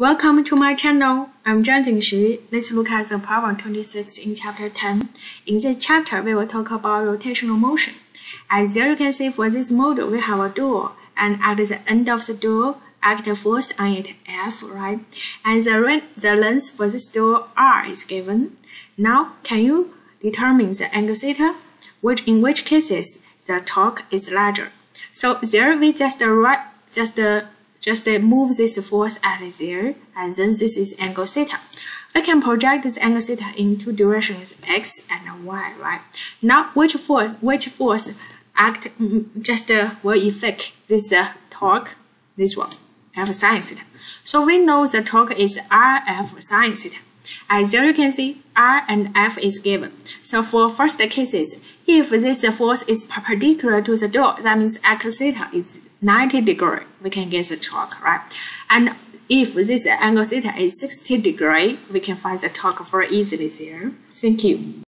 Welcome to my channel. I'm Zhangjin Xu. Let's look at the problem 26 in chapter 10. In this chapter, we will talk about rotational motion. As there you can see for this model, we have a door, and at the end of the door, act force on it F, right? And the, the length for this door R is given. Now, can you determine the angle theta? Which in which cases the torque is larger? So there we just write just just move this force at there, and then this is angle theta. I can project this angle theta in two directions, x and y, right? Now, which force, which force act just uh, will affect this uh, torque? This one, F sine theta. So we know the torque is RF sine theta. As you can see, R and F is given. So for first cases, if this force is perpendicular to the door, that means x theta is 90 degree, we can get the torque, right? And if this angle theta is 60 degree, we can find the torque very easily there. Thank you.